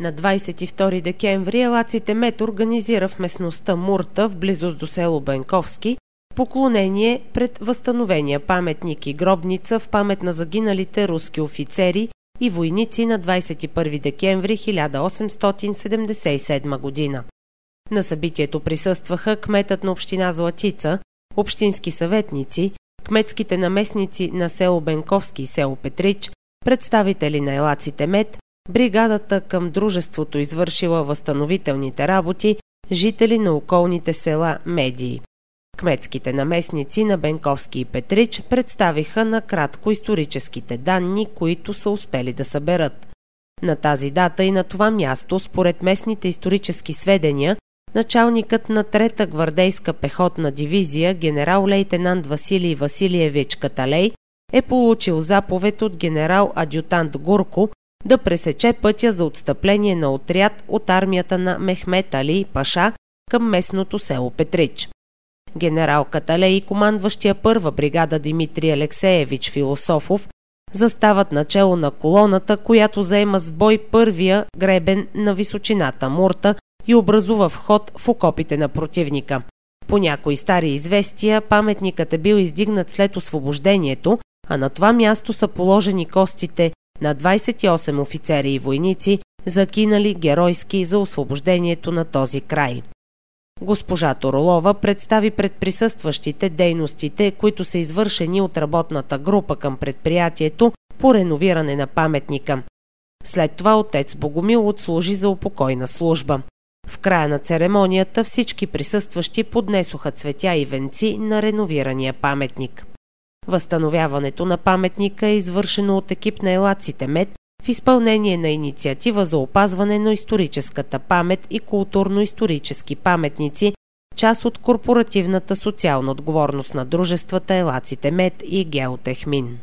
На 22 декември Елаците Мет организира в местността Мурта, в близост до село Бенковски, поклонение пред възстановения паметник и гробница в памет на загиналите руски офицери и войници на 21 декември 1877 година. На събитието присъстваха кметът на община Златица, общински съветници, кметските наместници на село Бенковски и село Петрич, представители на Елаците Мет, бригадата към дружеството извършила възстановителните работи, жители на околните села Медии. Кметските наместници на Бенковски и Петрич представиха накратко историческите данни, които са успели да съберат. На тази дата и на това място, според местните исторически сведения, началникът на Трета гвардейска пехотна дивизия генерал-лейтенант Василий Василиевич Каталей е получил заповед от генерал-адютант Гурко да пресече пътя за отстъпление на отряд от армията на Мехмет Али Паша към местното село Петрич. Генерал Каталей и командващия първа бригада Димитрий Алексеевич Философов застават начало на колоната, която заема с бой първия гребен на височината Мурта и образува вход в окопите на противника. По някои стари известия, паметникът е бил издигнат след освобождението, а на това място са положени костите на 28 офицери и войници, закинали геройски за освобождението на този край. Госпожа Торолова представи пред присъстващите дейностите, които са извършени от работната група към предприятието по реновиране на паметника. След това отец Богомил отслужи за упокойна служба. В края на церемонията всички присъстващи поднесоха цветя и венци на реновирания паметник. Възстановяването на паметника е извършено от екип на Елаците Мед в изпълнение на инициатива за опазване на историческата памет и културно-исторически паметници, част от корпоративната социална отговорност на дружествата Елаците Мед и Геотехмин.